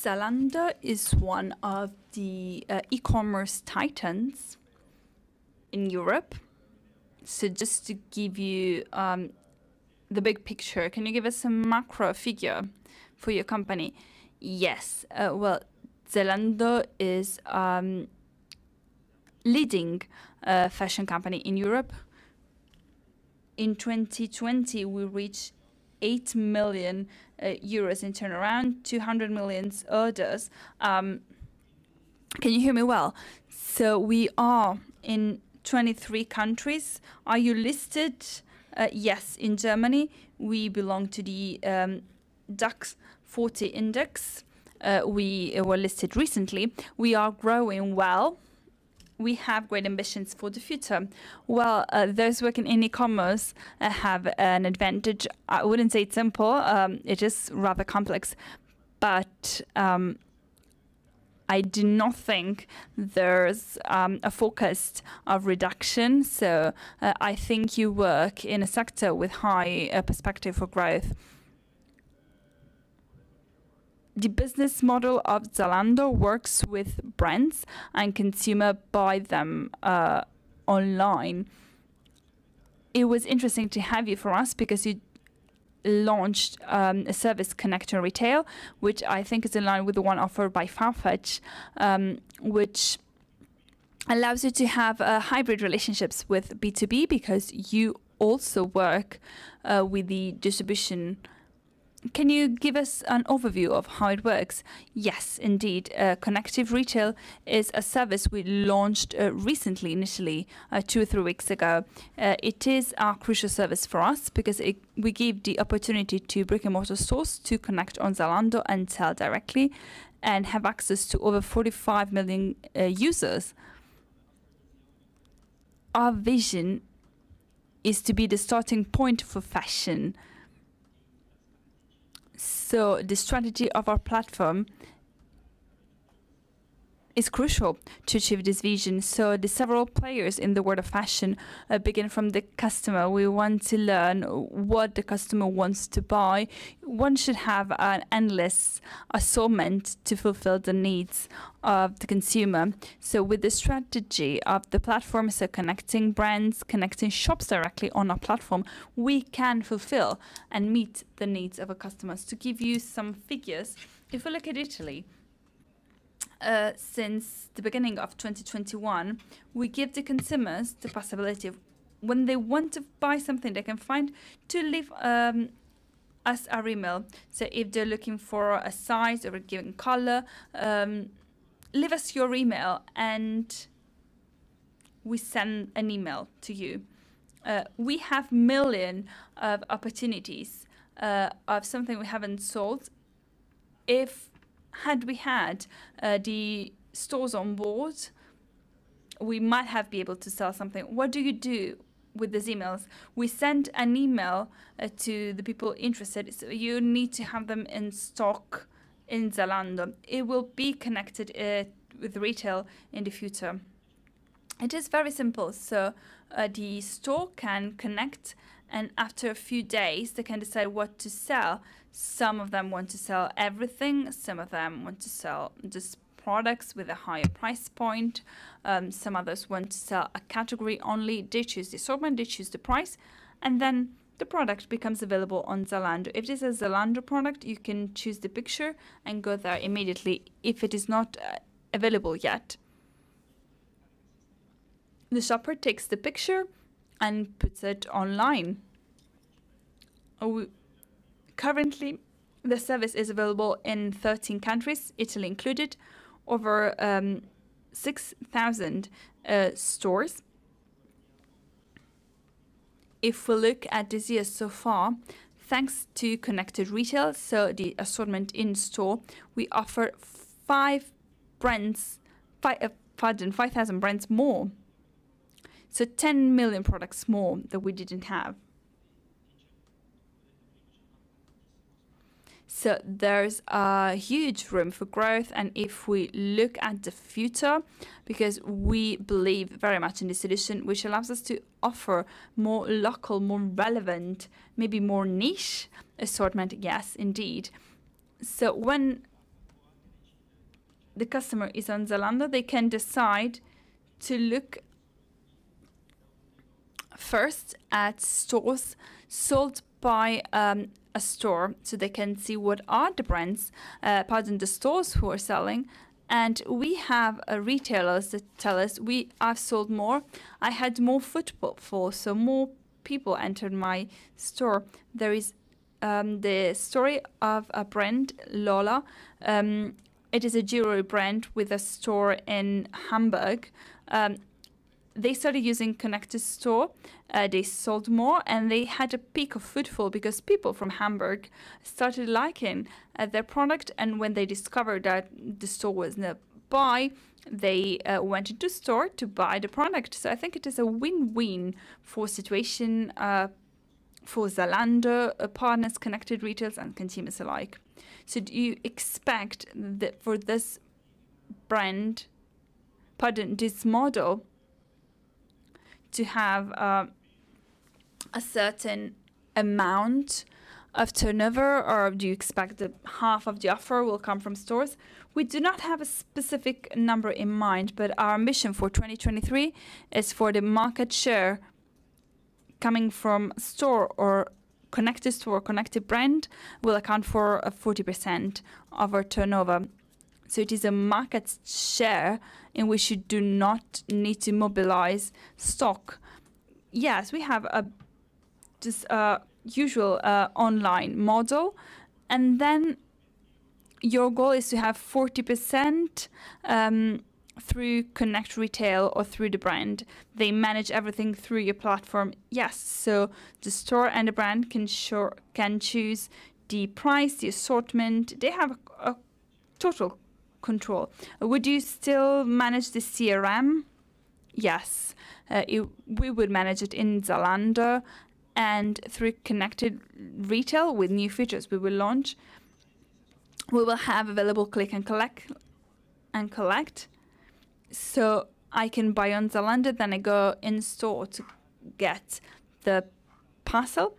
Zalando is one of the uh, e-commerce titans in Europe. So just to give you um, the big picture, can you give us a macro figure for your company? Yes. Uh, well, Zalando is um, leading uh, fashion company in Europe. In 2020, we reached 8 million uh, euros in turnaround, 200 million orders. Um, can you hear me well? So we are in 23 countries. Are you listed? Uh, yes, in Germany. We belong to the um, DAX 40 index. Uh, we were listed recently. We are growing well we have great ambitions for the future. Well, uh, those working in e-commerce uh, have an advantage. I wouldn't say it's simple. Um, it is rather complex, but um, I do not think there's um, a focus of reduction. So uh, I think you work in a sector with high uh, perspective for growth the business model of Zalando works with brands and consumer buy them uh, online. It was interesting to have you for us because you launched um, a service connector retail, which I think is in line with the one offered by Farfetch, um, which allows you to have uh, hybrid relationships with B2B because you also work uh, with the distribution can you give us an overview of how it works? Yes, indeed. Uh, Connected Retail is a service we launched uh, recently, initially, uh, two or three weeks ago. Uh, it is a crucial service for us because it, we give the opportunity to brick and mortar stores to connect on Zalando and sell directly and have access to over 45 million uh, users. Our vision is to be the starting point for fashion so the strategy of our platform is crucial to achieve this vision. So the several players in the world of fashion uh, begin from the customer. We want to learn what the customer wants to buy. One should have an endless assortment to fulfill the needs of the consumer. So with the strategy of the platform, so connecting brands, connecting shops directly on our platform, we can fulfill and meet the needs of our customers. To give you some figures, if we look at Italy, uh, since the beginning of 2021, we give the consumers the possibility of when they want to buy something they can find to leave um, us our email. So if they're looking for a size or a given color, um, leave us your email and we send an email to you. Uh, we have million of opportunities uh, of something we haven't sold. If had we had uh, the stores on board, we might have been able to sell something. What do you do with these emails? We send an email uh, to the people interested. So you need to have them in stock in Zalando. It will be connected uh, with retail in the future. It is very simple. So uh, the store can connect and after a few days they can decide what to sell some of them want to sell everything some of them want to sell just products with a higher price point um, some others want to sell a category only they choose the assortment they choose the price and then the product becomes available on Zalando. If it is a Zalando product, you can choose the picture and go there immediately if it is not uh, available yet. The shopper takes the picture and puts it online. Oh, currently, the service is available in 13 countries, Italy included, over um, 6,000 uh, stores. If we look at this year so far, thanks to connected retail, so the assortment in store, we offer five brands, five, uh, pardon, 5,000 brands more so 10 million products more that we didn't have. So there's a huge room for growth. And if we look at the future, because we believe very much in this solution, which allows us to offer more local, more relevant, maybe more niche assortment. Yes, indeed. So when the customer is on Zalando, they can decide to look first at stores sold by um, a store so they can see what are the brands, uh, pardon, the stores who are selling. And we have uh, retailers that tell us we have sold more. I had more footfall, so more people entered my store. There is um, the story of a brand, Lola. Um, it is a jewelry brand with a store in Hamburg. Um, they started using Connected Store. Uh, they sold more and they had a peak of footfall because people from Hamburg started liking uh, their product. And when they discovered that the store was nearby, they uh, went into store to buy the product. So I think it is a win-win for situation uh, for Zalando, uh, partners, connected retailers, and consumers alike. So do you expect that for this brand, pardon, this model to have uh, a certain amount of turnover, or do you expect that half of the offer will come from stores? We do not have a specific number in mind, but our ambition for 2023 is for the market share coming from store or connected store, connected brand will account for 40% of our turnover. So it is a market share in which you do not need to mobilize stock. Yes, we have a just a usual uh, online model, and then your goal is to have 40% um, through Connected Retail or through the brand. They manage everything through your platform. Yes, so the store and the brand can sure can choose the price, the assortment. They have a, a total control. Would you still manage the CRM? Yes, uh, it, we would manage it in Zalando and through connected retail with new features we will launch. We will have available click and collect and collect. So I can buy on Zalando, then I go in store to get the parcel,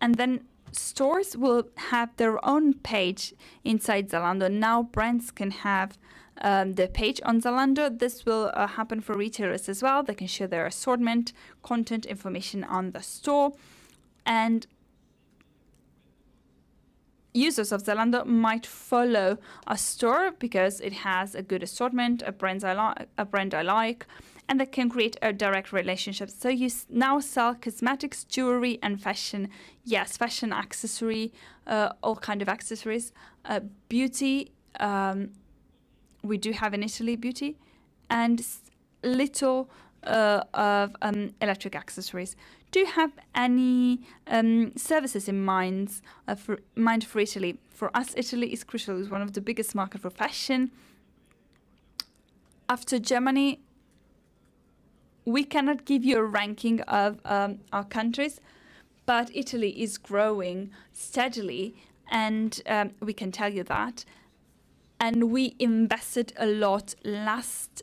and then stores will have their own page inside Zalando. Now brands can have um, the page on Zalando. This will uh, happen for retailers as well. They can share their assortment, content, information on the store, and users of Zalando might follow a store because it has a good assortment, a I a brand I like, and that can create a direct relationship. So you now sell cosmetics, jewelry, and fashion. Yes, fashion, accessory, uh, all kind of accessories. Uh, beauty, um, we do have in Italy beauty, and little uh, of um, electric accessories. Do you have any um, services in mind, uh, for, mind for Italy? For us, Italy is crucial. It's one of the biggest market for fashion. After Germany, we cannot give you a ranking of um, our countries, but Italy is growing steadily, and um, we can tell you that. And we invested a lot last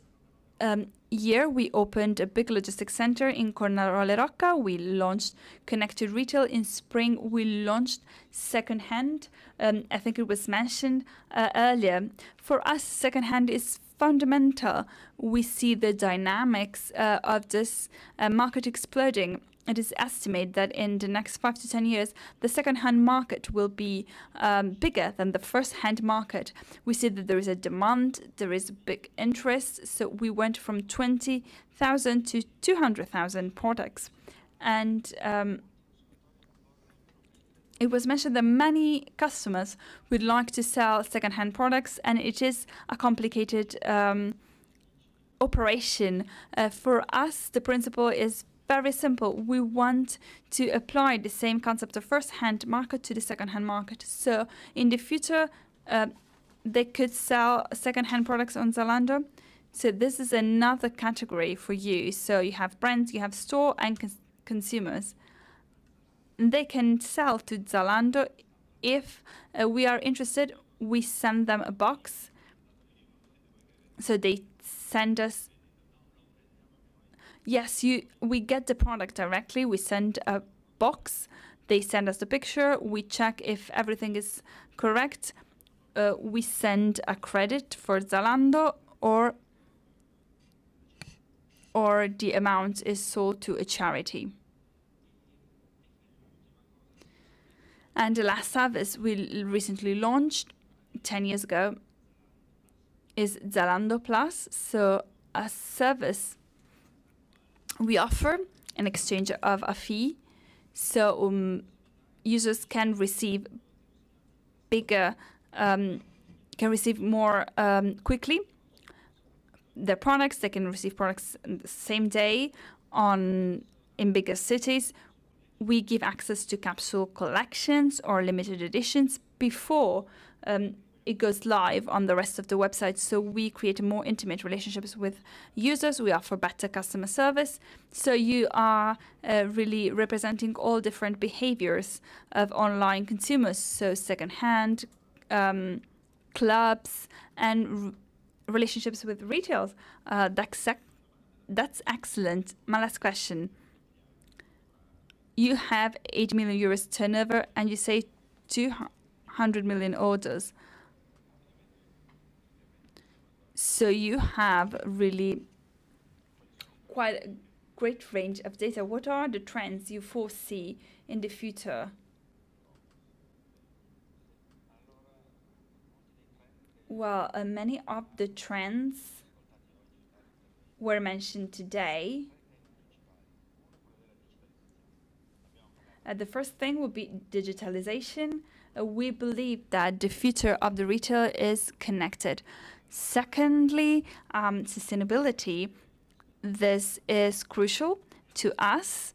um, year. We opened a big logistics center in Nogarole Rocca. We launched connected retail in spring. We launched secondhand. Um, I think it was mentioned uh, earlier. For us, secondhand is fundamental. We see the dynamics uh, of this uh, market exploding. It is estimated that in the next five to 10 years, the second-hand market will be um, bigger than the first-hand market. We see that there is a demand, there is big interest. So we went from 20,000 to 200,000 products. And um, it was mentioned that many customers would like to sell second-hand products, and it is a complicated um, operation. Uh, for us, the principle is very simple. We want to apply the same concept of first-hand market to the second-hand market. So in the future, uh, they could sell second-hand products on Zalando. So this is another category for you. So you have brands, you have store and cons consumers they can sell to Zalando. If uh, we are interested, we send them a box. So they send us. Yes, you. We get the product directly. We send a box. They send us the picture. We check if everything is correct. uh, we send a credit for Zalando or or the amount is sold to a charity. And the last service we recently launched 10 years ago is Zalando Plus. So a service we offer in exchange of a fee. So um, users can receive bigger, um, can receive more um, quickly their products. They can receive products the same day on in bigger cities we give access to capsule collections or limited editions before um, it goes live on the rest of the website. So we create more intimate relationships with users. We offer better customer service. So you are uh, really representing all different behaviors of online consumers. So secondhand, um, clubs, and relationships with retailers. Uh, that's, that's excellent. My last question you have 8 million euros turnover and you say 200 million orders. So you have really quite a great range of data. What are the trends you foresee in the future? Well, uh, many of the trends were mentioned today. Uh, the first thing would be digitalization. Uh, we believe that the future of the retail is connected. Secondly, um, sustainability. This is crucial to us.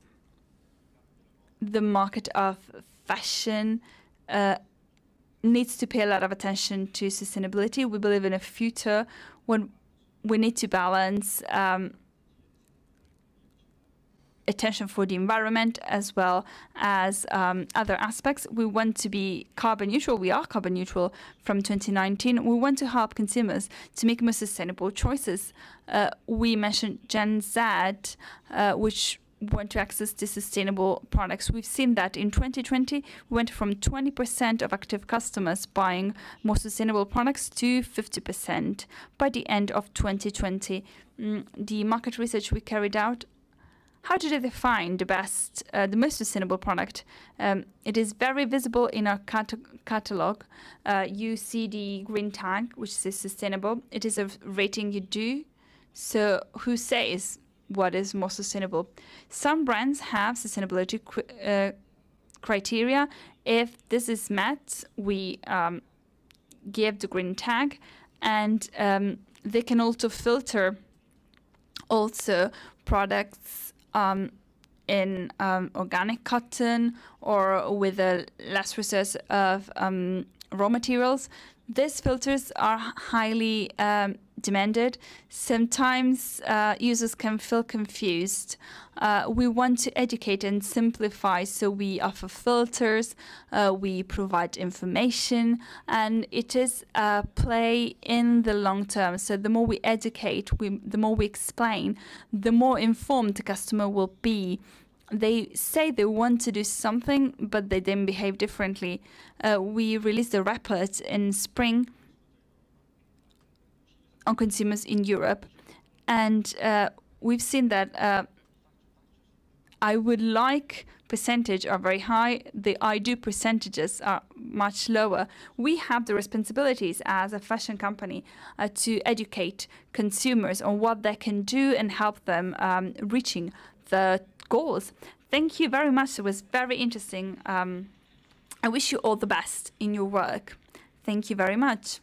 The market of fashion uh, needs to pay a lot of attention to sustainability. We believe in a future when we need to balance um, attention for the environment as well as um, other aspects. We want to be carbon neutral. We are carbon neutral from 2019. We want to help consumers to make more sustainable choices. Uh, we mentioned Gen Z, uh, which want to access to sustainable products. We've seen that in 2020, we went from 20% of active customers buying more sustainable products to 50% by the end of 2020. Mm, the market research we carried out how do they define the best, uh, the most sustainable product? Um, it is very visible in our cat catalog. Uh, you see the green tag, which says sustainable. It is a rating you do. So who says what is more sustainable? Some brands have sustainability uh, criteria. If this is met, we um, give the green tag, and um, they can also filter also products um, in um, organic cotton or with a less resource of um, raw materials. These filters are highly um, demanded. Sometimes uh, users can feel confused. Uh, we want to educate and simplify, so we offer filters, uh, we provide information, and it is a play in the long term. So the more we educate, we, the more we explain, the more informed the customer will be they say they want to do something, but they then behave differently. Uh, we released a report in spring on consumers in Europe, and uh, we've seen that uh, I would like percentage are very high. The I do percentages are much lower. We have the responsibilities as a fashion company uh, to educate consumers on what they can do and help them um, reaching the goals. Thank you very much. It was very interesting. Um, I wish you all the best in your work. Thank you very much.